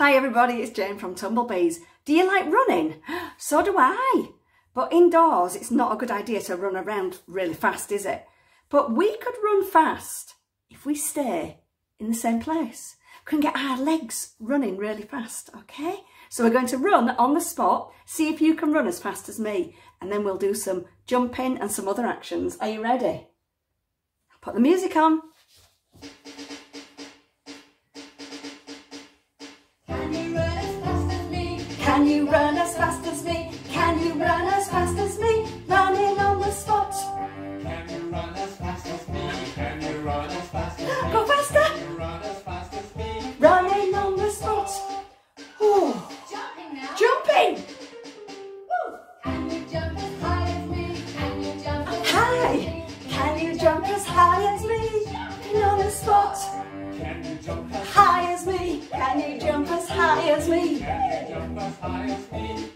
Hi everybody, it's Jane from Tumble Bees. Do you like running? So do I. But indoors, it's not a good idea to run around really fast, is it? But we could run fast if we stay in the same place. We can get our legs running really fast, okay? So we're going to run on the spot, see if you can run as fast as me, and then we'll do some jumping and some other actions. Are you ready? Put the music on. As me? Can you run as fast as me? Running on the spot. Can you run as fast as me? Can you run as fast as me? Go faster. Can you run as fast as me? Running on the spot. Oh, Jumping now. jumping. Can you jump as high as me? Can you jump as High. Can you jump as high as me? Running on the spot. Can you jump as High as me. Can you jump as high as me? Can you jump as high as me?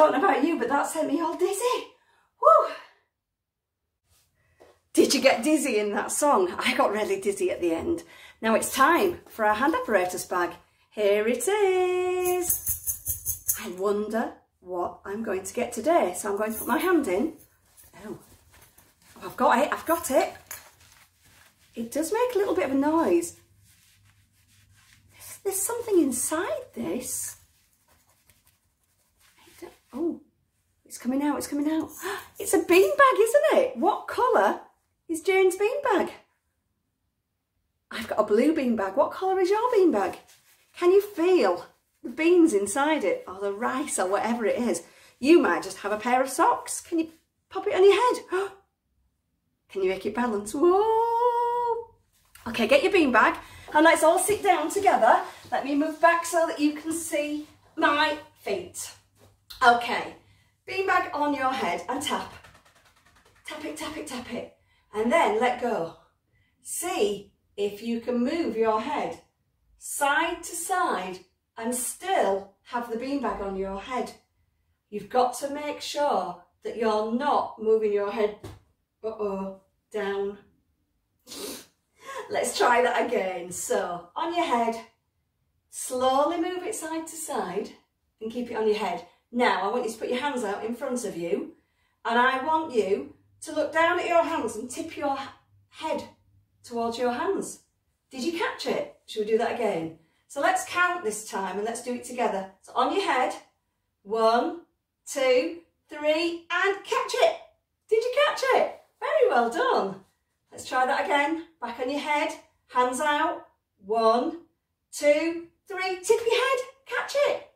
Know about you, but that sent me all dizzy. Woo! Did you get dizzy in that song? I got really dizzy at the end. Now it's time for our hand apparatus bag. Here it is. I wonder what I'm going to get today. So I'm going to put my hand in. Oh, Oh, I've got it, I've got it. It does make a little bit of a noise. There's something inside this. Oh, it's coming out, it's coming out. It's a beanbag, isn't it? What colour is Jane's beanbag? I've got a blue beanbag. What colour is your beanbag? Can you feel the beans inside it or the rice or whatever it is? You might just have a pair of socks. Can you pop it on your head? Can you make it balance? Whoa! Okay, get your beanbag and let's all sit down together. Let me move back so that you can see my feet. Okay, beanbag on your head and tap. Tap it, tap it, tap it. And then let go. See if you can move your head side to side and still have the beanbag on your head. You've got to make sure that you're not moving your head uh-oh, down. Let's try that again. So, on your head, slowly move it side to side and keep it on your head. Now, I want you to put your hands out in front of you and I want you to look down at your hands and tip your head towards your hands. Did you catch it? Shall we do that again? So let's count this time and let's do it together. So on your head, one, two, three, and catch it. Did you catch it? Very well done. Let's try that again. Back on your head, hands out. One, two, three, tip your head, catch it.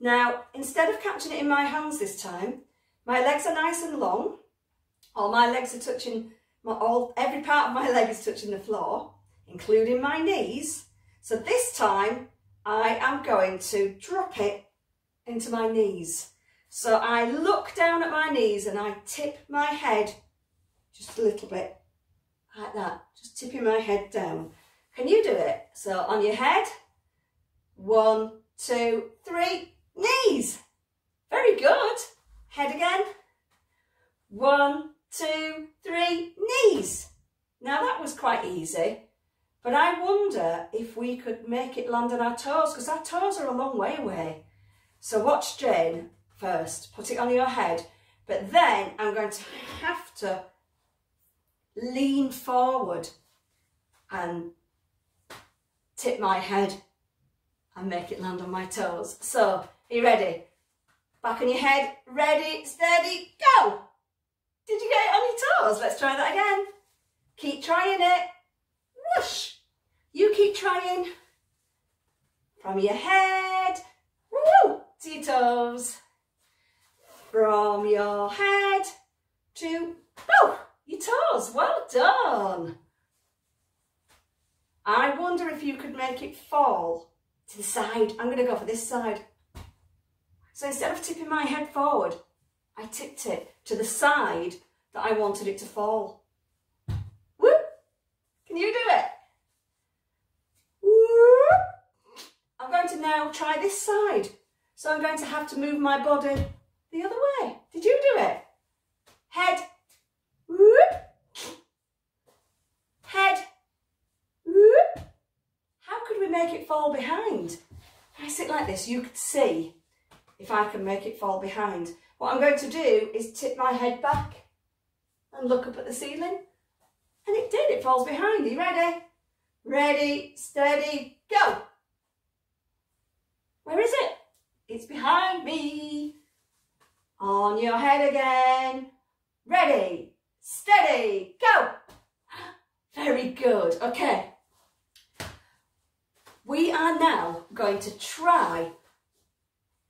Now, instead of catching it in my hands this time, my legs are nice and long. All my legs are touching, my, all, every part of my leg is touching the floor, including my knees. So this time, I am going to drop it into my knees. So I look down at my knees and I tip my head just a little bit, like that, just tipping my head down. Can you do it? So on your head, one, two, three, knees. Very good. Head again, One, two, three, knees. Now that was quite easy, but I wonder if we could make it land on our toes because our toes are a long way away. So watch Jane first, put it on your head, but then I'm going to have to lean forward and tip my head and make it land on my toes. So, are you ready? Back on your head, ready, steady, go! Did you get it on your toes? Let's try that again. Keep trying it. Whoosh! You keep trying. From your head, woo, to your toes. From your head to, oh, your toes. Well done. I wonder if you could make it fall to the side. I'm going to go for this side. So instead of tipping my head forward, I tipped it to the side that I wanted it to fall. Whoop! Can you do it? I'm going to now try this side. So I'm going to have to move my body the other way. Did you do it? Head. Whoop! Head. Whoop! How could we make it fall behind? I sit like this, you could see if I can make it fall behind. What I'm going to do is tip my head back and look up at the ceiling. And it did, it falls behind. Are you ready? Ready, steady, go. Where is it? It's behind me. On your head again. Ready, steady, go. Very good. Okay. We are now going to try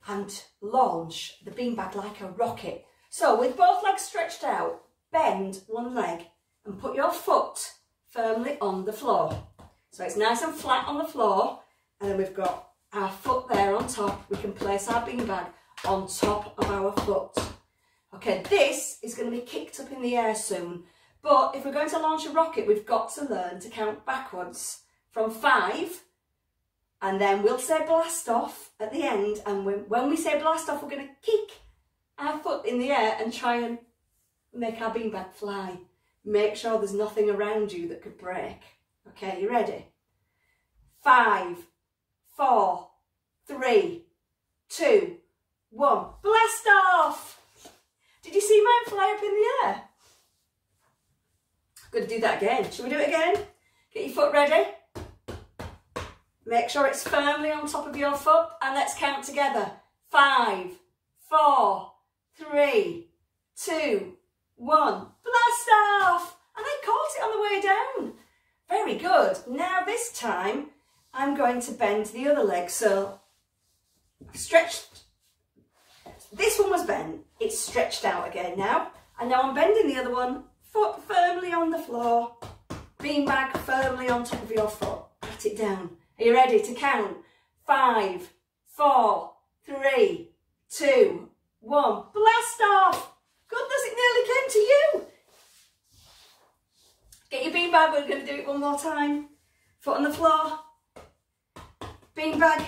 and launch the beanbag like a rocket. So with both legs stretched out, bend one leg and put your foot firmly on the floor. So it's nice and flat on the floor and then we've got our foot there on top. We can place our beanbag on top of our foot. Okay, this is going to be kicked up in the air soon. But if we're going to launch a rocket, we've got to learn to count backwards from five and then we'll say blast off at the end and when, we say blast off we're going to kick our foot in the air and try and make our beanbag fly. Make sure there's nothing around you that could break. Okay, you ready? Five, four, three, two, one. Blast off! Did you see mine fly up in the air? I'm Going to do that again. Shall we do it again? Get your foot ready. Make sure it's firmly on top of your foot and let's count together. Five, four, three, two, one. Blast off! And I caught it on the way down. Very good. Now this time I'm going to bend the other leg. So stretched. This one was bent. It's stretched out again now. And now I'm bending the other one. Foot firmly on the floor. Beanbag firmly on top of your foot. Pat it down. Are you ready to count? Five, four, three, two, one. Blast off! Goodness, it nearly came to you. Get your beanbag, we're going to do it one more time. Foot on the floor. Beanbag.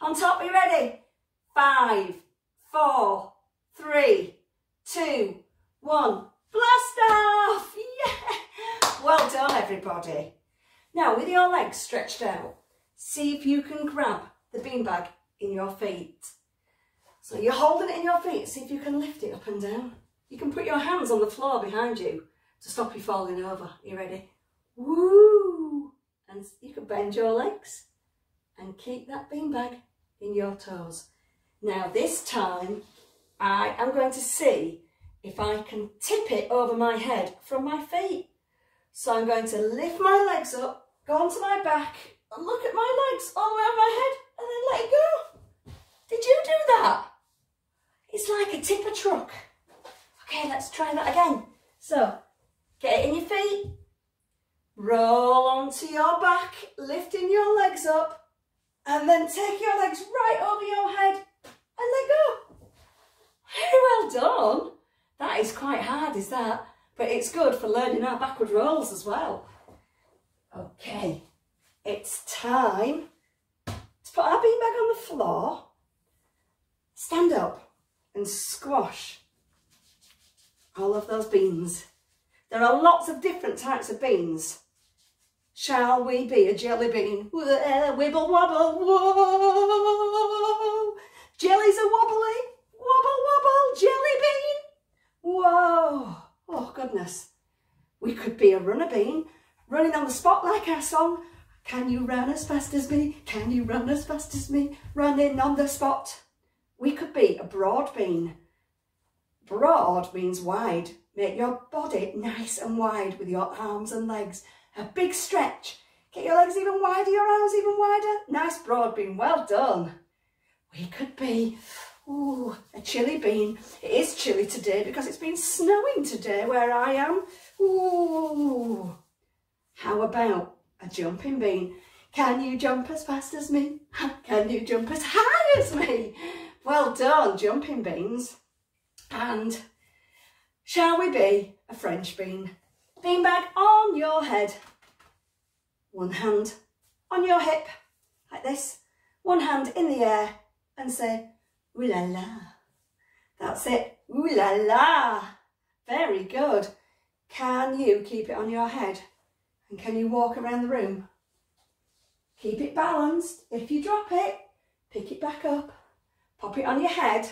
On top, are you ready? Five, four, three, two, one. Blast off! Yeah! Well done, everybody. Now, with your legs stretched out, see if you can grab the beanbag in your feet. So you're holding it in your feet, see if you can lift it up and down. You can put your hands on the floor behind you to stop you falling over. You ready? Woo! And you can bend your legs and keep that beanbag in your toes. Now this time, I am going to see if I can tip it over my head from my feet. So I'm going to lift my legs up, go onto my back, and look at my legs all over my head, and then let it go. Did you do that? It's like a tipper truck. Okay, let's try that again. So, get it in your feet, roll onto your back, lifting your legs up, and then take your legs right over your head and let go. Very well done. That is quite hard, is that? But it's good for learning our backward rolls as well. Okay, it's time to put our beanbag on the floor, stand up and squash all of those beans. There are lots of different types of beans. Shall we be a jelly bean? Wibble wobble, whoa. Jelly's a wobbly, wobble wobble, jelly bean. Whoa, oh goodness. We could be a runner bean, running on the spot like our song. Can you run as fast as me? Can you run as fast as me? Running on the spot. We could be a broad bean. Broad means wide. Make your body nice and wide with your arms and legs. A big stretch. Get your legs even wider, your arms even wider. Nice broad bean, well done. We could be, ooh, a chilly bean. It is chilly today because it's been snowing today where I am. Ooh. How about a jumping bean? Can you jump as fast as me? Can you jump as high as me? Well done, jumping beans. And shall we be a French bean? Beanbag on your head. One hand on your hip, like this. One hand in the air and say, ooh la la. That's it, ooh la la. Very good. Can you keep it on your head? And can you walk around the room? Keep it balanced. If you drop it, pick it back up, pop it on your head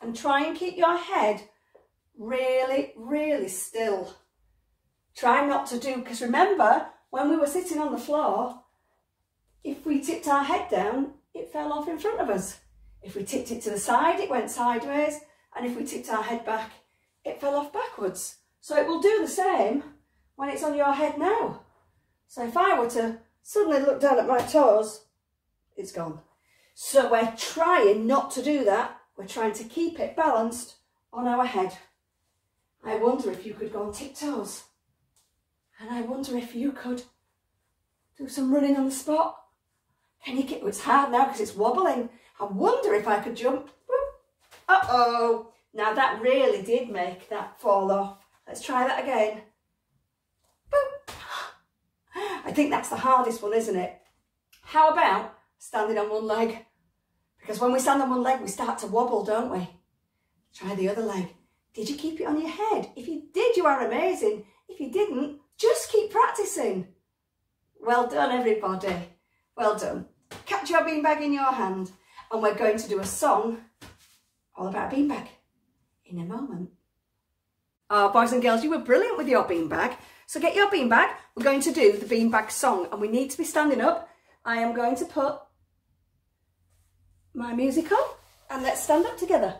and try and keep your head really, really still. Try not to do, because remember, when we were sitting on the floor, if we tipped our head down, it fell off in front of us. If we tipped it to the side, it went sideways. And if we tipped our head back, it fell off backwards. So it will do the same when it's on your head now. So if I were to suddenly look down at my toes, it's gone. So we're trying not to do that. We're trying to keep it balanced on our head. I wonder if you could go on tiptoes. And I wonder if you could do some running on the spot. Can you get, it's hard now because it's wobbling. I wonder if I could jump. Uh-oh. Now that really did make that fall off. Let's try that again. I think that's the hardest one, isn't it? How about standing on one leg? Because when we stand on one leg, we start to wobble, don't we? Try the other leg. Did you keep it on your head? If you did, you are amazing. If you didn't, just keep practicing. Well done, everybody. Well done. Catch your beanbag in your hand and we're going to do a song all about a beanbag in a moment. Oh, boys and girls, you were brilliant with your beanbag. So get your beanbag. We're going to do the beanbag song and we need to be standing up. I am going to put my music on and let's stand up together.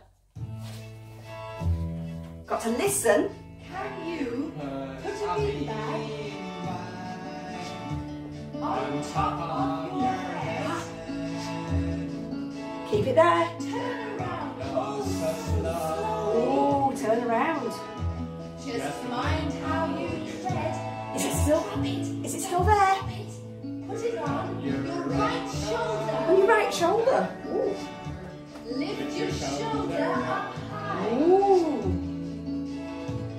Got to listen. Can you put a beanbag On top of Keep it there. turn around? oh so slow. Oh, turn around. Just mind how you tread. Is it still? Is it still there? Put it on your right On shoulder. your right shoulder. Ooh. Lift your shoulder up high. Ooh.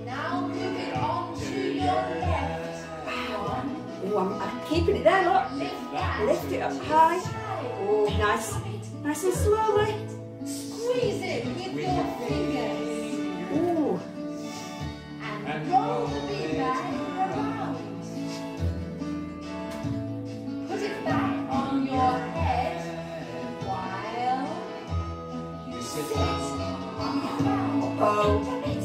Now move it on to your left. One. Ooh, I'm, I'm keeping it there, look. Lift that. Lift it up high. High. Oh, nice. Nice and slowly. Squeeze it with your fingers. Ooh. And roll the beanbag around. Put it back on your head while you sit on the ground. Oh.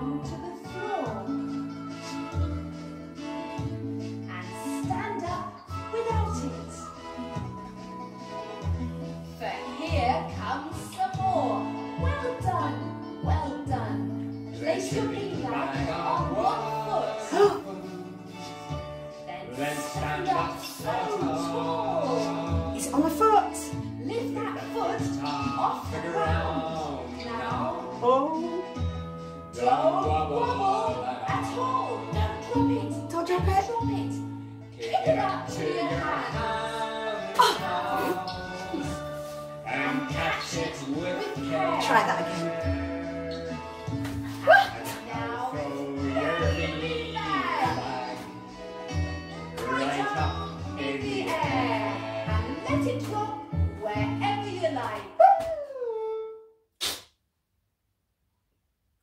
Onto the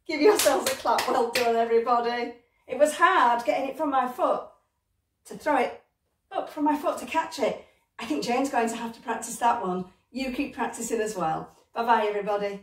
Give yourselves a clap. Well done, everybody. It was hard getting it from my foot to throw it up from my foot to catch it. I think Jane's going to have to practice that one. You keep practicing as well. Bye bye, everybody.